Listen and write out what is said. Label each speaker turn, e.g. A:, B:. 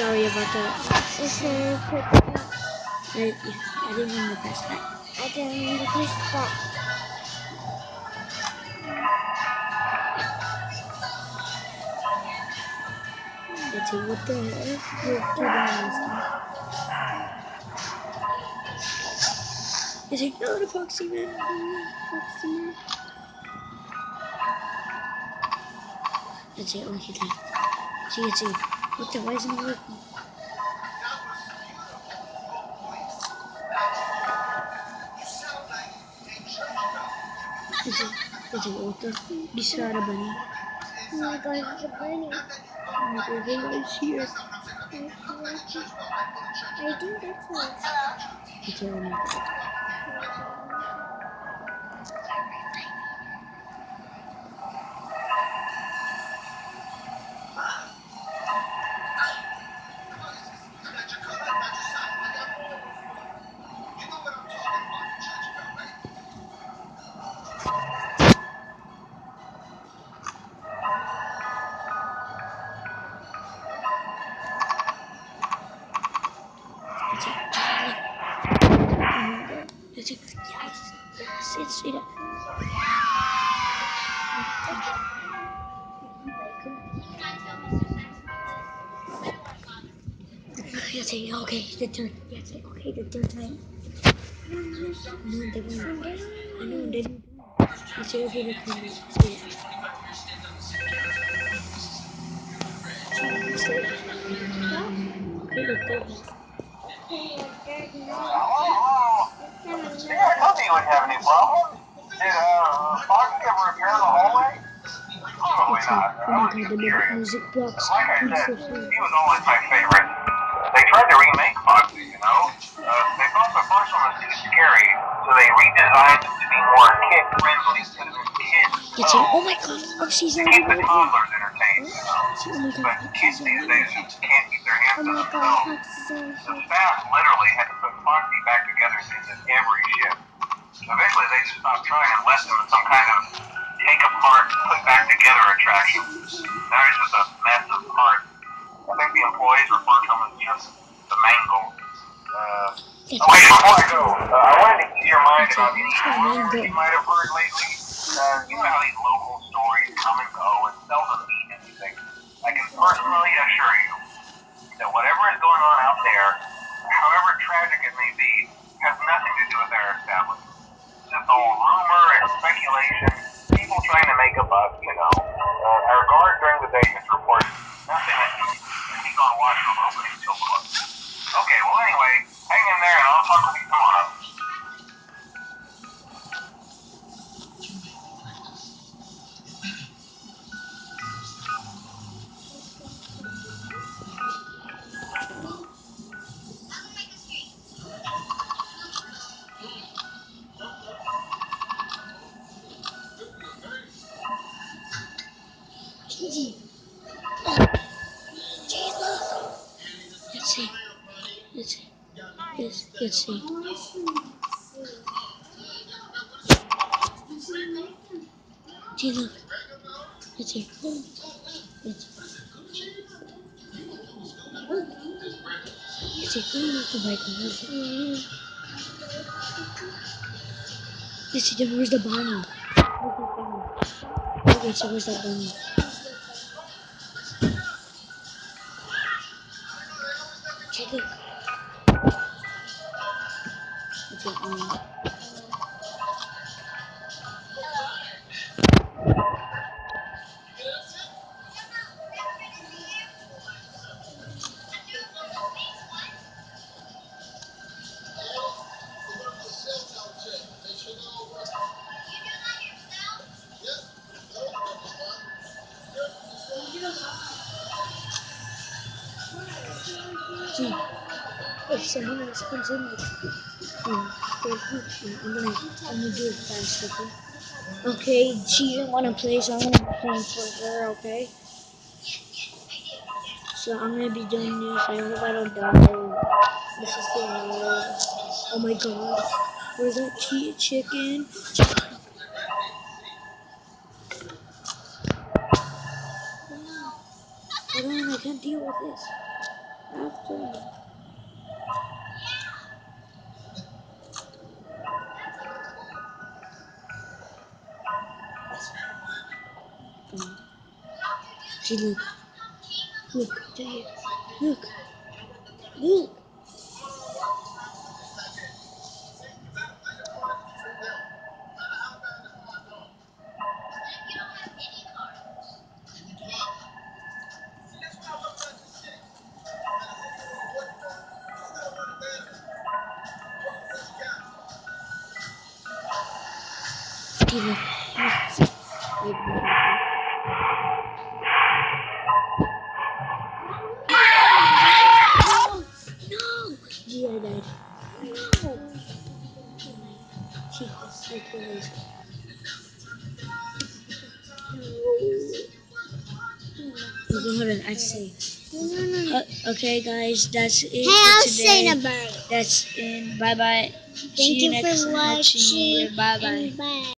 A: sorry about that.
B: Okay, put that.
A: I, I didn't mean to press that.
B: I didn't mean to press that.
A: Let's see, what the heck? You're me. Is it not a Foxy Man? Foxy Man? Let's see, oh, he left. See, let's see. What the, why isn't it working? See, let's see, what Bunny.
B: Oh my god, it's a bunny.
A: Oh my god, guys, here.
B: I think that's nice.
A: It's oh see. Yes. Yes, it's it. Let's. Okay, the third. Yes, okay, the third time. No, they won't. I know, they don't. Okay, the third.
C: Yeah, I told you you wouldn't have any problem. Did uh, Foxy ever repair the hallway? Probably not.
A: My god, the music blocks.
C: Like I said, he was always my favorite. They tried to remake Foxy, you know? Uh, they thought the first one was too scary, so they redesigned it to be more kid-friendly to the kids.
A: See. Oh my god. Oh, she's
C: keep the
A: the
C: toddlers entertained, you know? But kids these days just can't keep their hands
B: Oh my
C: themselves.
B: god, Foxy's on
C: The staff literally had put back together into every shift. Eventually, they stopped trying and left him in some kind of take apart, put back together attraction. Now he's just a mess of parts. I think the employees refer to him as just the mangle. Uh, oh, wait, before I go, uh, I wanted to ease your mind about any
A: It's
C: rumors you might have heard lately. Uh, you know how these local stories come and go and seldom mean anything. I can personally assure you that whatever is going on out there, however tragic it may be, has nothing to do with their establishment. It's just all rumor and speculation,
A: Let's see. Let's see. Let's, let's see. Gee, look. Let's see. Let's see. Let's see. My god. Let's see. Where's the bunny? Where's? Okay, so where's that bunny? Sim. Essa menina se condena. Okay? She didn't want to play, so I'm gonna be playing for her, okay? So I'm gonna be doing this. I hope I don't die. This is the world. Oh my god. Where's that chi- chicken? Hold on, I can't deal with this. After. See, look. Look, there. Look. Look. Ah, see, look. Look. Hold on, I'd say.
B: No, no, no.
A: Uh, okay, guys, that's it
B: Hey,
A: for
B: I'll
A: today.
B: say.
A: That's it. Bye bye.
B: Thank you for watching.
A: Bye
B: Bye.